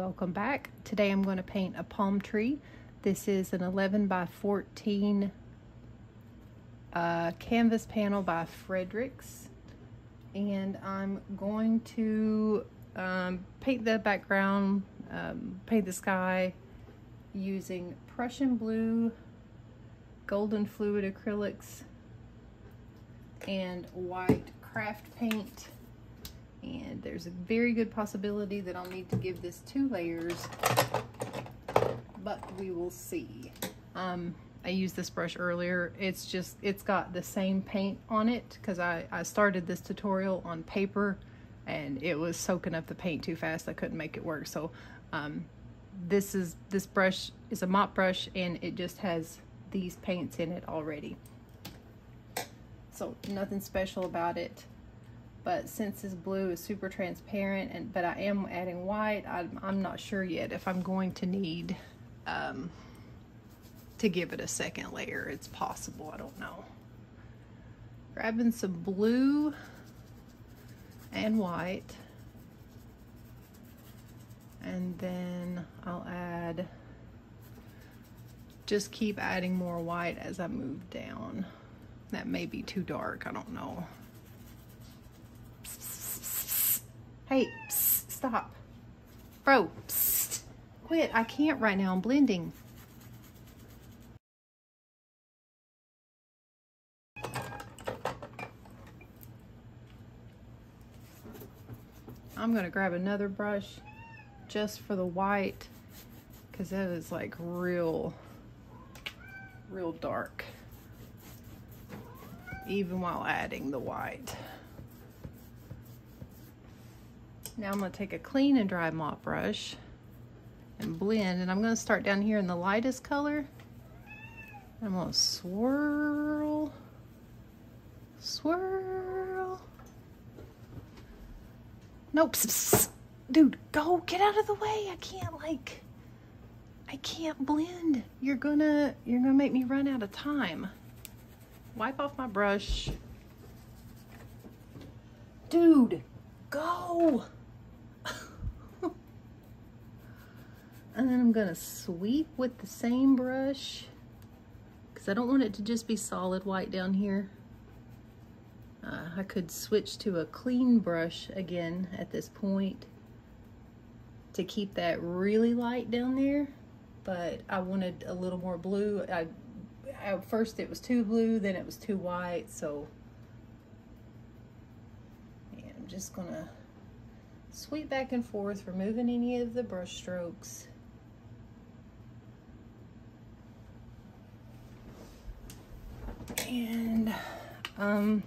welcome back. Today I'm going to paint a palm tree. This is an 11 by 14 uh, canvas panel by Fredrix and I'm going to um, paint the background, um, paint the sky using Prussian blue, golden fluid acrylics, and white craft paint and there's a very good possibility that I'll need to give this two layers but we will see. Um, I used this brush earlier. It's just it's got the same paint on it because I, I started this tutorial on paper and it was soaking up the paint too fast. I couldn't make it work. So um, this is this brush is a mop brush and it just has these paints in it already. So nothing special about it but since this blue is super transparent and but I am adding white I'm, I'm not sure yet if I'm going to need um, to give it a second layer. It's possible. I don't know. Grabbing some blue and white. And then I'll add just keep adding more white as I move down. That may be too dark. I don't know Hey, psst, stop. Bro, psst, quit. I can't right now. I'm blending. I'm going to grab another brush just for the white because that is like real, real dark even while adding the white. Now I'm going to take a clean and dry mop brush and blend. And I'm going to start down here in the lightest color. I'm going to swirl, swirl. Nope. Dude, go. Get out of the way. I can't, like, I can't blend. You're gonna, you're gonna make me run out of time. Wipe off my brush. Dude, go. And then I'm gonna sweep with the same brush because I don't want it to just be solid white down here. Uh, I could switch to a clean brush again at this point to keep that really light down there, but I wanted a little more blue. I, at first it was too blue, then it was too white, so and I'm just gonna sweep back and forth, removing any of the brush strokes. And um,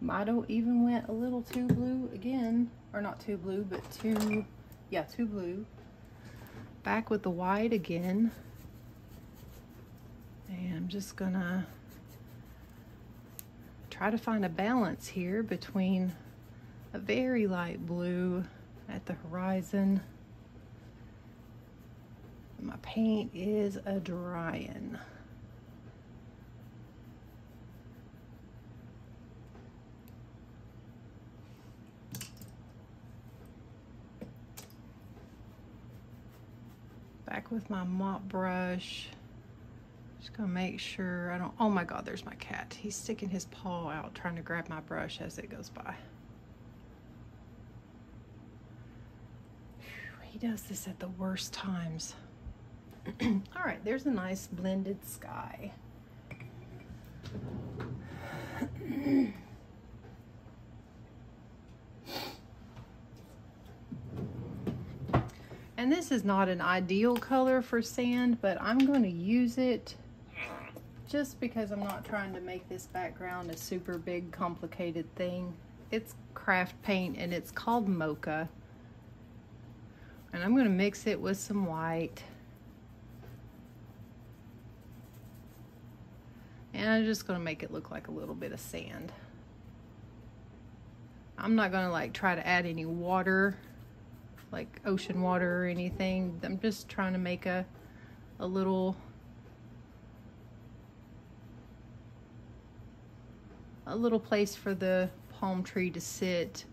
Motto even went a little too blue again. Or not too blue, but too, yeah, too blue. Back with the white again. And I'm just gonna try to find a balance here between a very light blue at the horizon. My paint is a drying. Back with my mop brush. Just gonna make sure I don't, oh my God, there's my cat. He's sticking his paw out trying to grab my brush as it goes by. He does this at the worst times. All right, there's a nice blended sky. And this is not an ideal color for sand, but I'm going to use it just because I'm not trying to make this background a super big complicated thing. It's craft paint and it's called Mocha. And I'm going to mix it with some white. And I'm just going to make it look like a little bit of sand. I'm not going to like try to add any water like ocean water or anything. I'm just trying to make a, a little, a little place for the palm tree to sit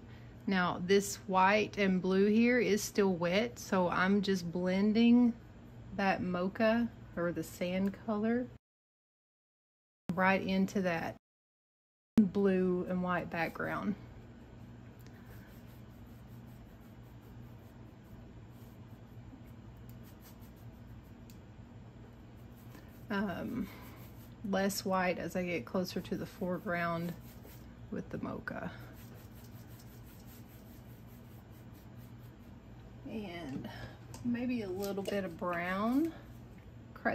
Now this white and blue here is still wet, so I'm just blending that mocha or the sand color right into that blue and white background. Um, less white as I get closer to the foreground with the mocha. And maybe a little bit of brown.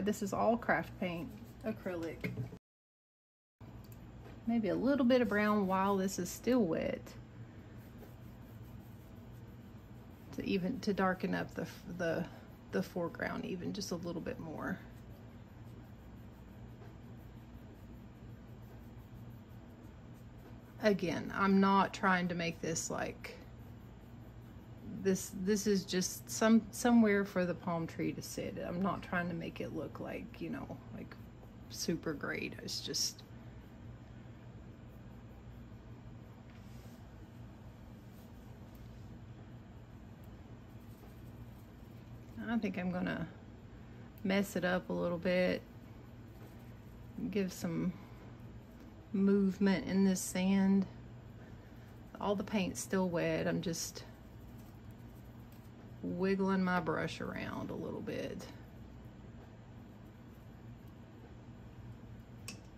This is all craft paint acrylic. Maybe a little bit of brown while this is still wet. To even to darken up the the the foreground even just a little bit more. Again, I'm not trying to make this like this this is just some somewhere for the palm tree to sit. I'm not trying to make it look like, you know, like super great. It's just I think I'm gonna mess it up a little bit give some movement in this sand all the paint's still wet I'm just wiggling my brush around a little bit.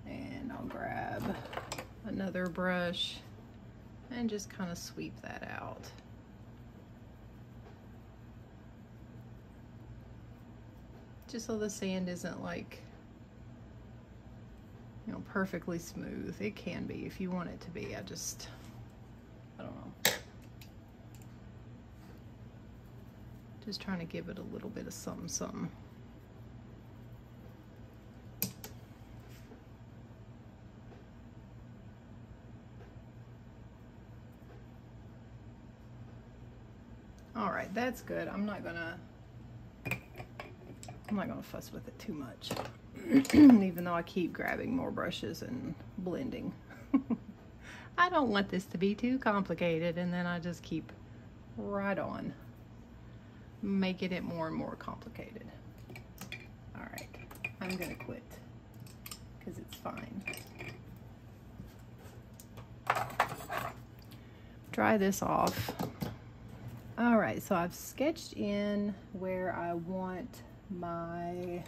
And I'll grab another brush and just kind of sweep that out. Just so the sand isn't like, you know, perfectly smooth. It can be if you want it to be. I just, I don't know. Just trying to give it a little bit of something, something. All right, that's good. I'm not gonna, I'm not gonna fuss with it too much, even though I keep grabbing more brushes and blending. I don't want this to be too complicated, and then I just keep right on making it more and more complicated. All right, I'm gonna quit because it's fine. Dry this off. All right, so I've sketched in where I want my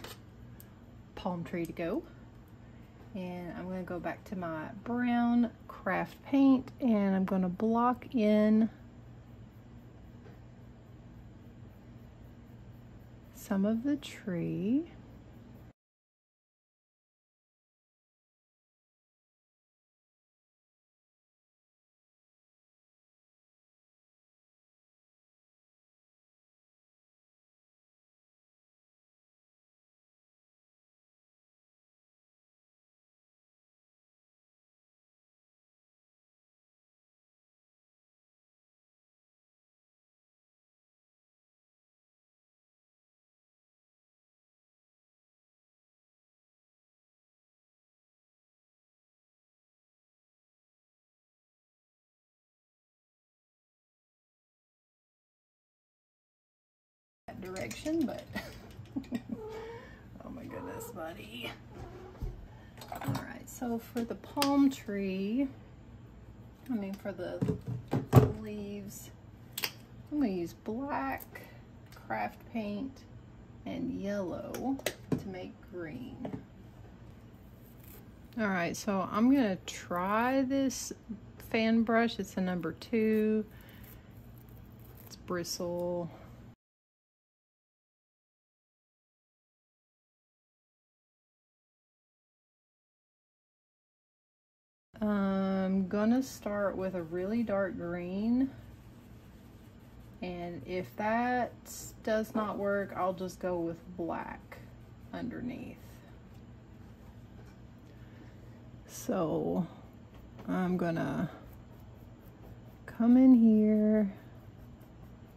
palm tree to go. And I'm gonna go back to my brown craft paint and I'm gonna block in some of the tree. Direction, but oh my goodness, buddy. All right, so for the palm tree, I mean for the leaves, I'm gonna use black craft paint and yellow to make green. All right, so I'm gonna try this fan brush. It's a number two. It's bristle I'm gonna start with a really dark green. And if that does not work I'll just go with black underneath. So I'm gonna come in here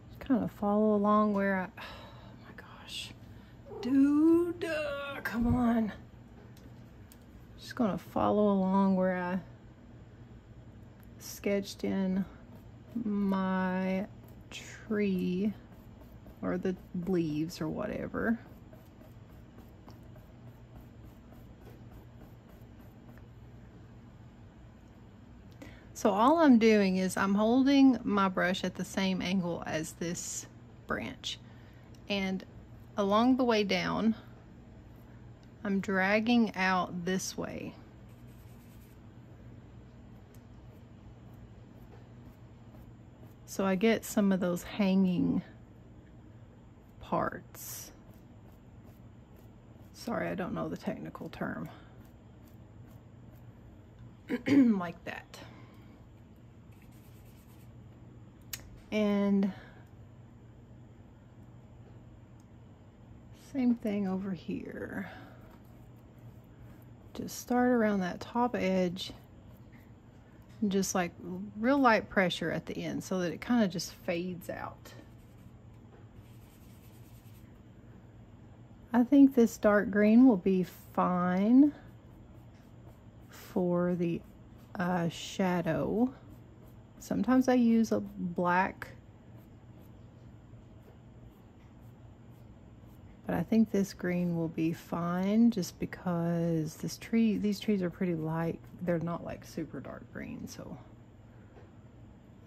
just kind of follow along where I oh my gosh. Dude uh, come on. Just gonna follow along where I sketched in my tree or the leaves or whatever. So all I'm doing is I'm holding my brush at the same angle as this branch. And along the way down, I'm dragging out this way. So I get some of those hanging parts. Sorry, I don't know the technical term. like that. And same thing over here. Just start around that top edge just like real light pressure at the end so that it kind of just fades out. I think this dark green will be fine for the uh, shadow. Sometimes I use a black, I think this green will be fine just because this tree, these trees are pretty light. They're not like super dark green, so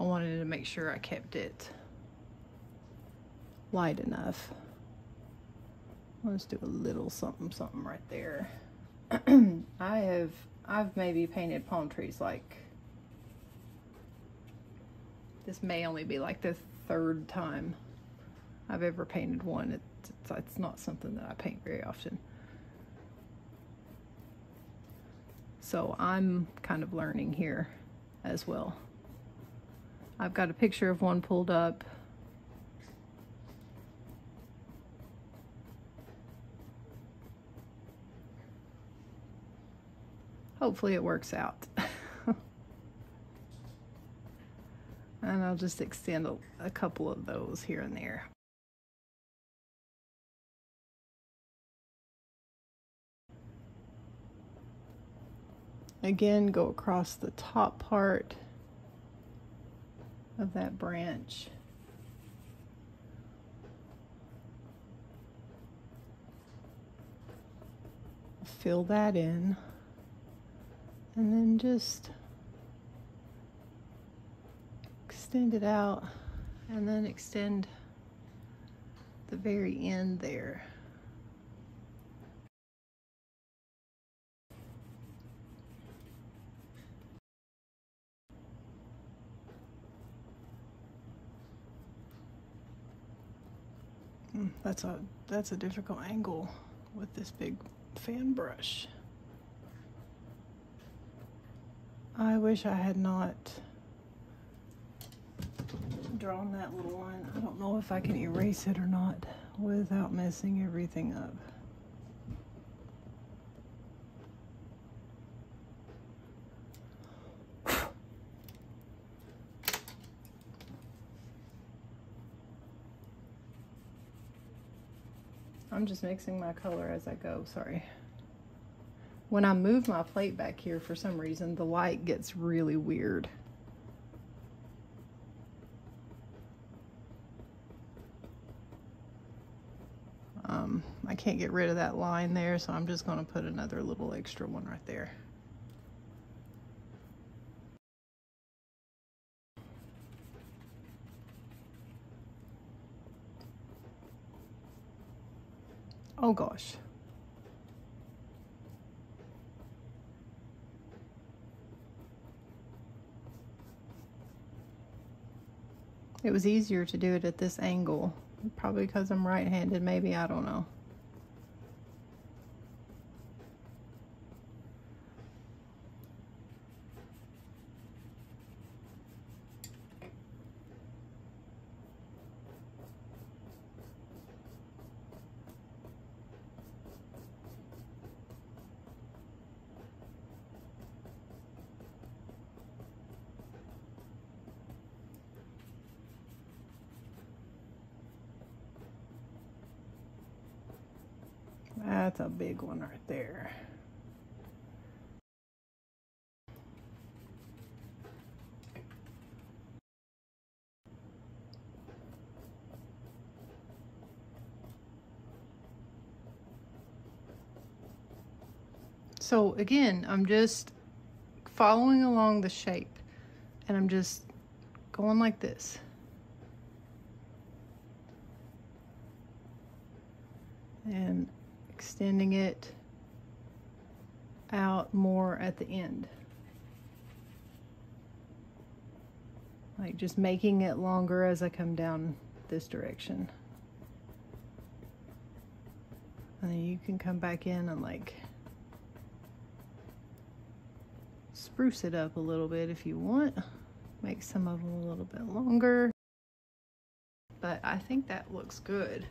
I wanted to make sure I kept it light enough. Let's do a little something something right there. I have I've maybe painted palm trees like this may only be like the third time I've ever painted one. It's, it's, it's not something that I paint very often. So I'm kind of learning here as well. I've got a picture of one pulled up. Hopefully it works out. And I'll just extend a, a couple of those here and there. Again, go across the top part of that branch. Fill that in. And then just extend it out and then extend the very end there. That's a that's a difficult angle with this big fan brush. I wish I had not drawn that little line. I don't know if I can erase it or not without messing everything up. I'm just mixing my color as I go, sorry. When I move my plate back here, for some reason, the light gets really weird. Um, I can't get rid of that line there, so I'm just going to put another little extra one right there. Oh gosh. It was easier to do it at this angle. Probably because I'm right-handed, maybe, I don't know. That's a big one right there. So again, I'm just following along the shape and I'm just going like this. Extending it out more at the end. Like just making it longer as I come down this direction. And then you can come back in and like spruce it up a little bit if you want. Make some of them a little bit longer. But I think that looks good.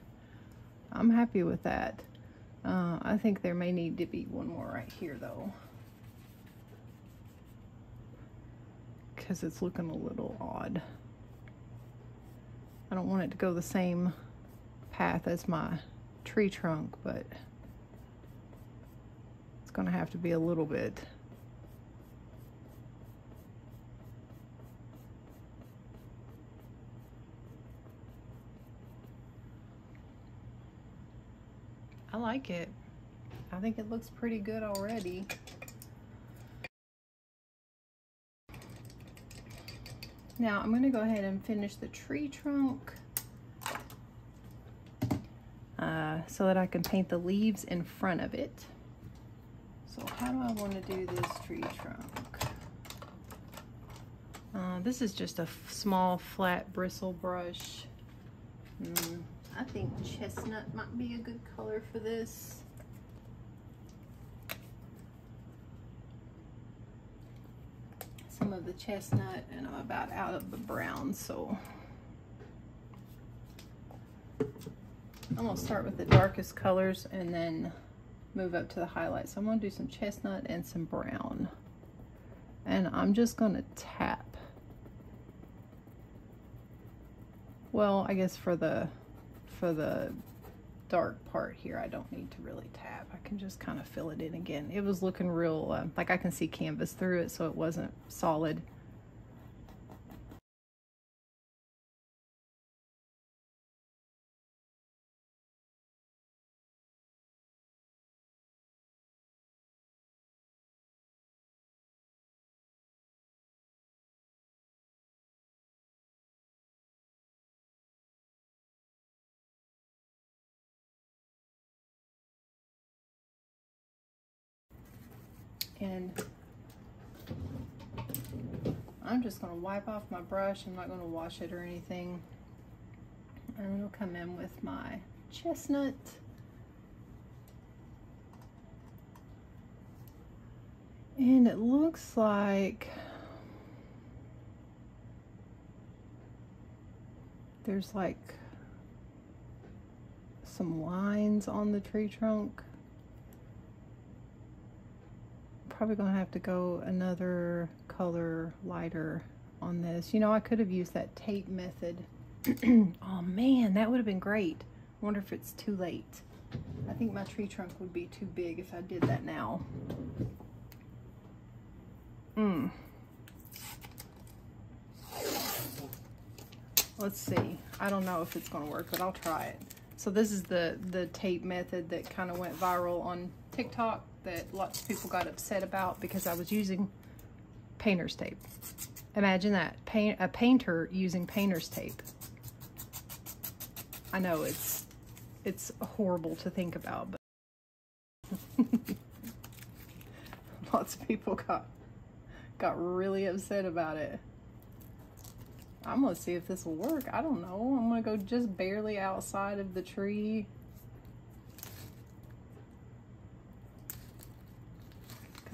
I'm happy with that. Uh, I think there may need to be one more right here though. Because it's looking a little odd. I don't want it to go the same path as my tree trunk, but it's going to have to be a little bit. I like it. I think it looks pretty good already. Now I'm going to go ahead and finish the tree trunk uh, so that I can paint the leaves in front of it. So how do I want to do this tree trunk? Uh, this is just a small flat bristle brush. Mm, I think chestnut might be a good color for this. Some of the chestnut and I'm about out of the brown, so I'm gonna start with the darkest colors and then move up to the highlights. So I'm gonna do some chestnut and some brown. And I'm just gonna tap. Well, I guess for the for the dark part here, I don't need to really tap. I can just kind of fill it in again. It was looking real, uh, like I can see canvas through it, so it wasn't solid. And I'm just going to wipe off my brush. I'm not going to wash it or anything. And I'll come in with my chestnut. And it looks like there's like some lines on the tree trunk probably gonna have to go another color lighter on this. You know, I could have used that tape method. oh man, that would have been great. wonder if it's too late. I think my tree trunk would be too big if I did that now. Hmm. Let's see. I don't know if it's gonna work, but I'll try it. So this is the, the tape method that kind of went viral on TikTok that lots of people got upset about because I was using painter's tape. Imagine that, a painter using painter's tape. I know it's it's horrible to think about, but lots of people got got really upset about it. I'm gonna see if this will work. I don't know. I'm gonna go just barely outside of the tree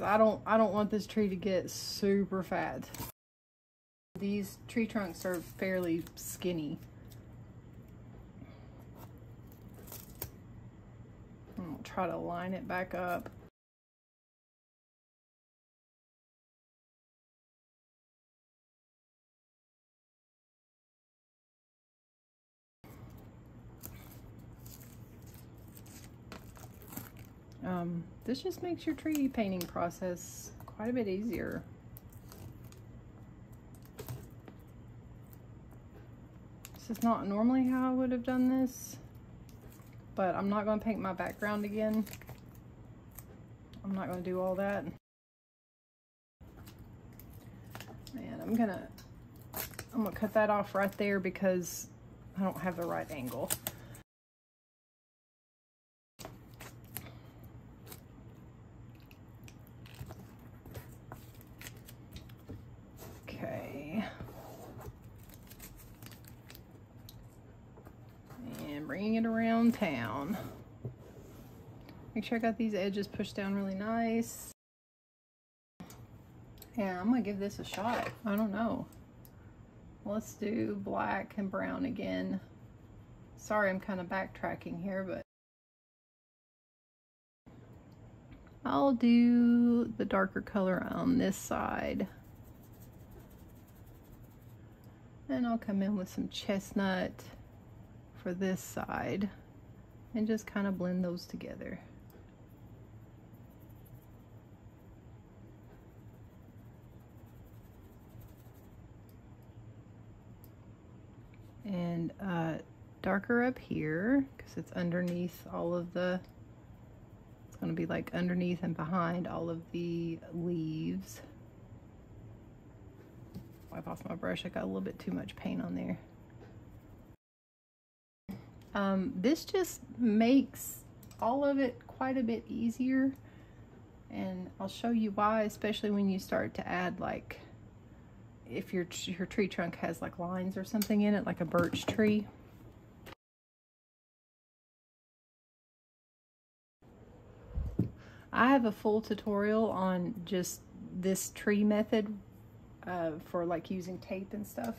I don't, I don't want this tree to get super fat. These tree trunks are fairly skinny. I'll try to line it back up. Um, this just makes your tree painting process quite a bit easier. This is not normally how I would have done this, but I'm not going to paint my background again. I'm not going to do all that. Man, I'm going to I'm going to cut that off right there because I don't have the right angle. Okay. And bringing it around town. Make sure I got these edges pushed down really nice. Yeah, I'm gonna give this a shot. I don't know. Let's do black and brown again. Sorry, I'm kind of backtracking here, but I'll do the darker color on this side. And I'll come in with some chestnut for this side and just kind of blend those together. and uh, darker up here because it's underneath all of the it's going to be like underneath and behind all of the leaves wipe off my brush I got a little bit too much paint on there um, this just makes all of it quite a bit easier and I'll show you why especially when you start to add like if your, your tree trunk has like lines or something in it, like a birch tree. I have a full tutorial on just this tree method uh, for like using tape and stuff.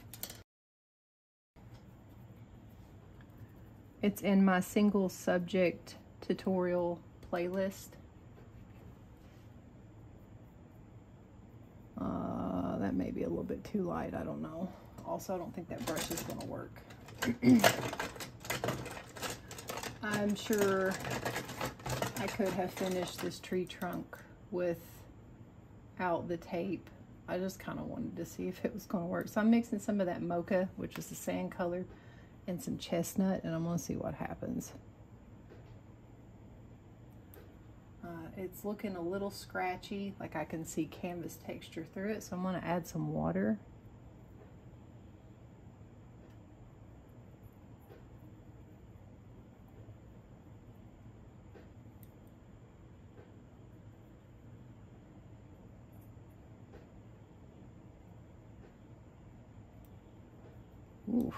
It's in my single subject tutorial playlist. Uh, that may be a little bit too light. I don't know. Also, I don't think that brush is going to work. I'm sure I could have finished this tree trunk without the tape. I just kind of wanted to see if it was going to work. So I'm mixing some of that mocha, which is the sand color, and some chestnut, and I'm to see what happens. Uh, it's looking a little scratchy, like I can see canvas texture through it, so I'm to add some water. Oof.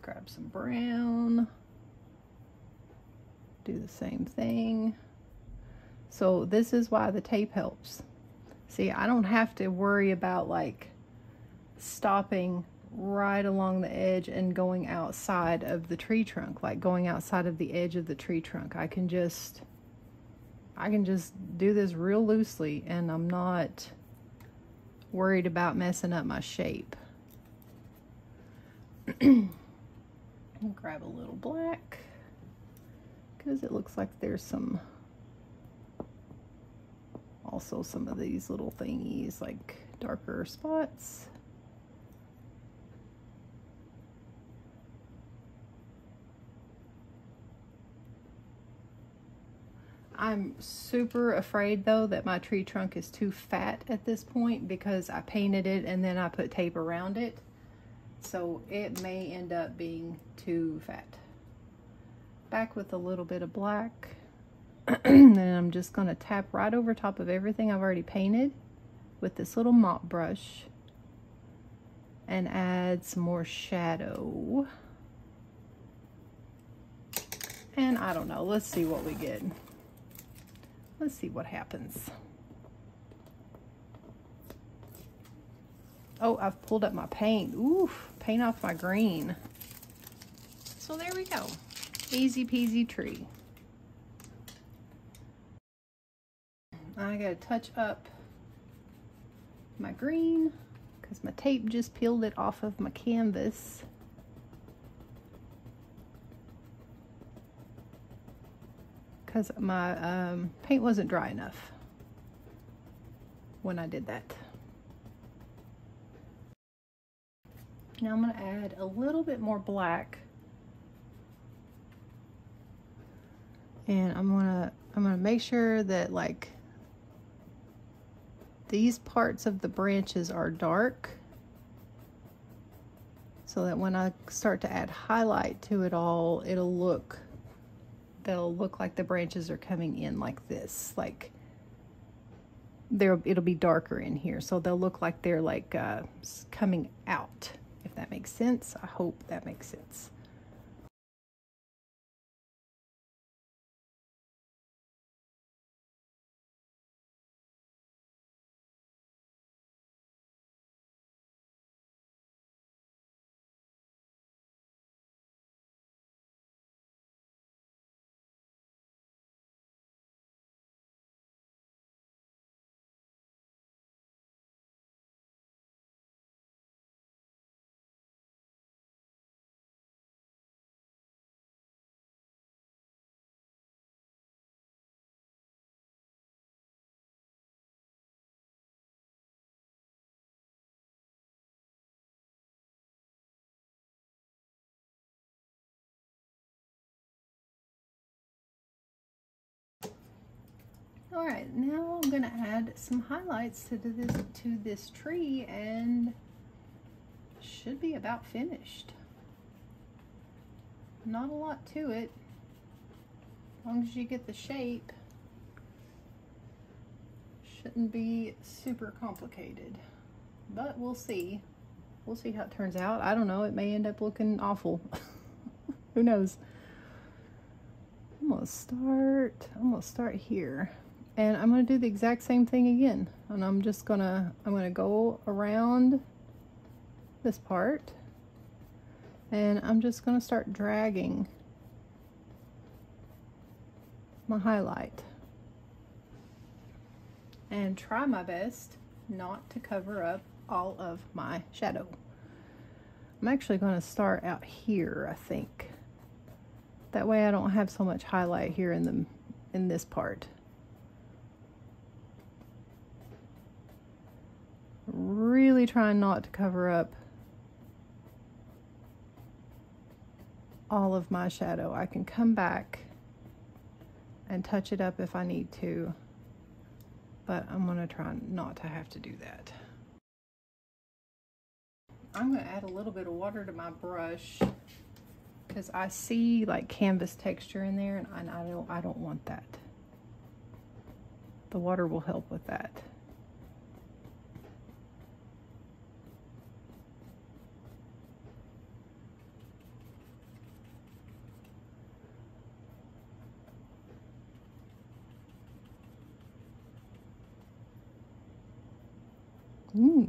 Grab some brown. Do the same thing. So this is why the tape helps. See, I don't have to worry about like stopping right along the edge and going outside of the tree trunk, like going outside of the edge of the tree trunk. I can just, I can just do this real loosely and I'm not worried about messing up my shape. grab a little black because it looks like there's some also some of these little thingies like darker spots. I'm super afraid though that my tree trunk is too fat at this point because I painted it and then I put tape around it. So it may end up being too fat. Back with a little bit of black. then I'm just going to tap right over top of everything I've already painted with this little mop brush and add some more shadow. And I don't know, let's see what we get. Let's see what happens. Oh, I've pulled up my paint. Oof, paint off my green. So there we go. Easy peasy tree. I gotta touch up my green because my tape just peeled it off of my canvas. Because my um, paint wasn't dry enough when I did that. Now I'm going to add a little bit more black And I'm gonna I'm gonna make sure that like these parts of the branches are dark so that when I start to add highlight to it all, it'll look, they'll look like the branches are coming in like this, like there it'll be darker in here. So they'll look like they're like uh, coming out, that makes sense. I hope that makes sense. All right, now I'm gonna add some highlights to this to this tree and should be about finished. Not a lot to it, as long as you get the shape. Shouldn't be super complicated, but we'll see. We'll see how it turns out. I don't know, it may end up looking awful. Who knows? I'm gonna start, I'm gonna start here and I'm going to do the exact same thing again. And I'm just gonna I'm gonna go around this part. And I'm just gonna start dragging my highlight. And try my best not to cover up all of my shadow. I'm actually going to start out here I think. That way I don't have so much highlight here in the in this part really trying not to cover up all of my shadow. I can come back and touch it up if I need to, but I'm to try not to have to do that. I'm to add a little bit of water to my brush because I see like canvas texture in there and I don't, I don't want that. The water will help with that.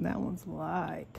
That one's light.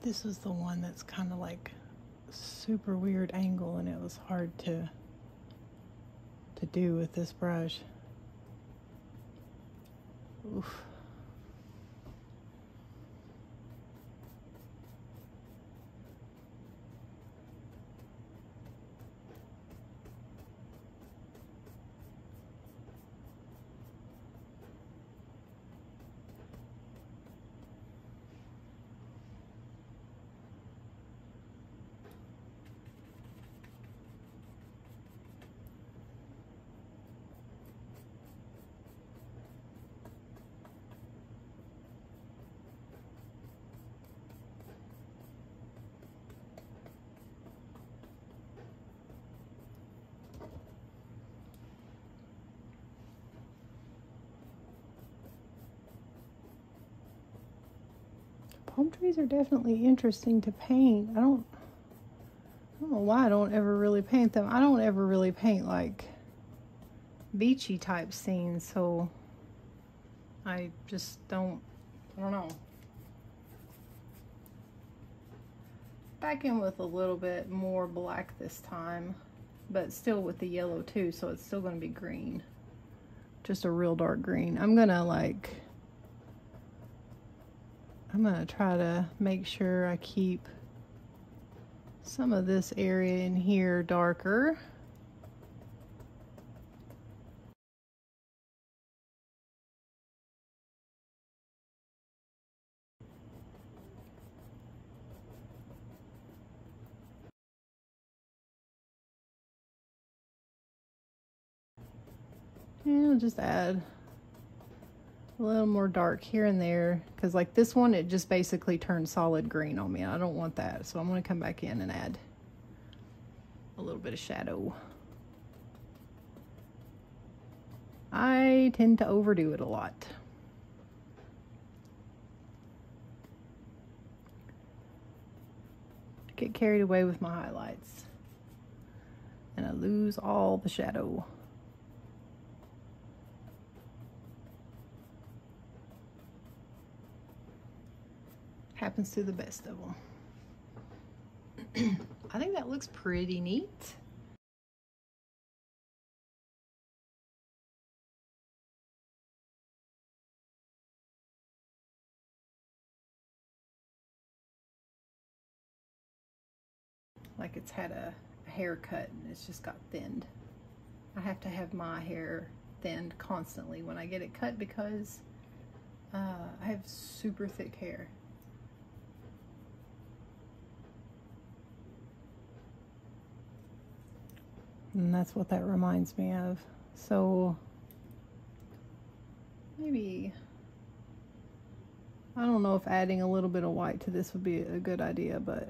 This was the one that's kind of like super weird angle and it was hard to to do with this brush. Palm trees are definitely interesting to paint. I don't, I don't know why I don't ever really paint them. I don't ever really paint like beachy type scenes, so I just don't, I don't know. Back in with a little bit more black this time, but still with the yellow too, so it's still going to be green. Just a real dark green. I'm going to like I'm going to try to make sure I keep some of this area in here darker. And I'll just add a little more dark here and there because like this one it just basically turned solid green on me. I don't want that so I'm going to come back in and add a little bit of shadow. I tend to overdo it a lot. Get carried away with my highlights. And I lose all the shadow happens to the best of them. I think that looks pretty neat. Like it's had a, a haircut and it's just got thinned. I have to have my hair thinned constantly when I get it cut because uh, I have super thick hair. And that's what that reminds me of. So maybe, I don't know if adding a little bit of white to this would be a good idea, but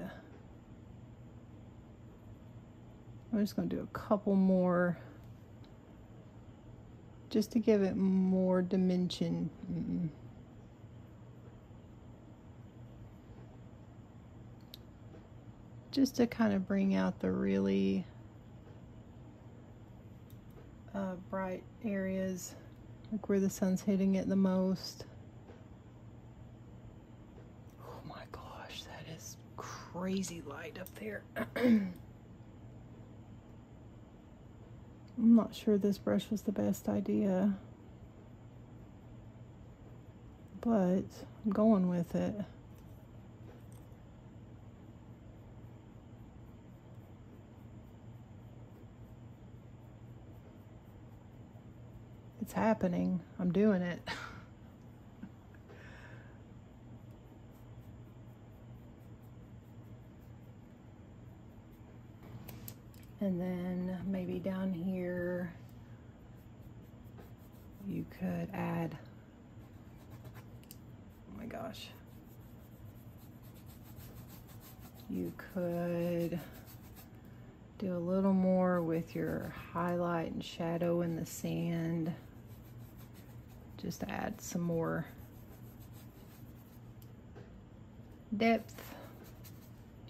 I'm just going to do a couple more just to give it more dimension. Mm -mm. Just to kind of bring out the really uh, bright areas, like where the sun's hitting it the most. Oh my gosh, that is crazy light up there. I'm not sure this brush was the best idea, but I'm going with it. It's happening. I'm doing it. and then maybe down here you could add oh my gosh you could do a little more with your highlight and shadow in the sand just to add some more depth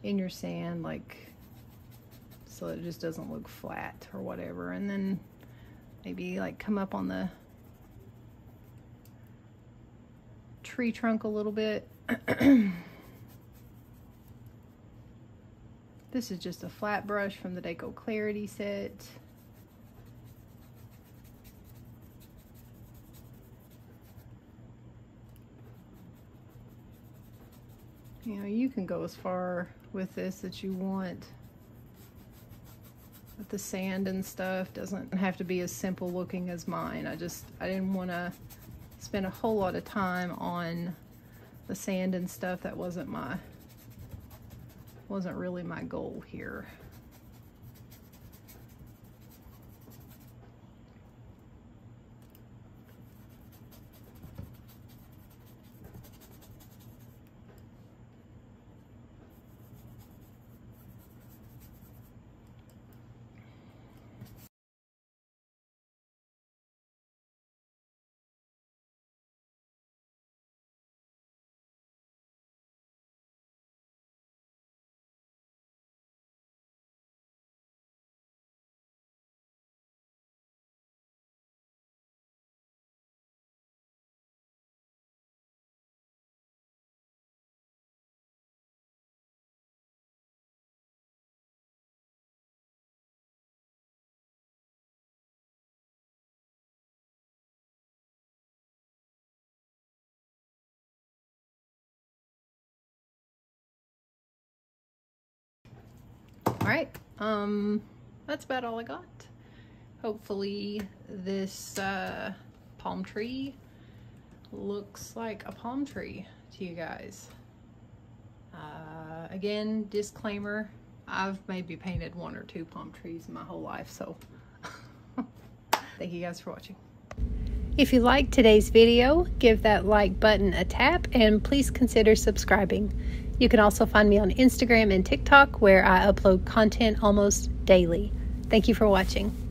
in your sand like so it just doesn't look flat or whatever. And then maybe like come up on the tree trunk a little bit. This is just a flat brush from the Daco Clarity set you know you can go as far with this as you want. With the sand and stuff doesn't have to be as simple looking as mine. I just I didn't want to spend a whole lot of time on the sand and stuff that wasn't my wasn't really my goal here right, um, that's about all I got. Hopefully this uh, palm tree looks like a palm tree to you guys. Uh, again, disclaimer, I've maybe painted one or two palm trees in my whole life, so thank you guys for watching. If you liked today's video, give that like button a tap and please consider subscribing. You can also find me on Instagram and TikTok where I upload content almost daily. Thank you for watching.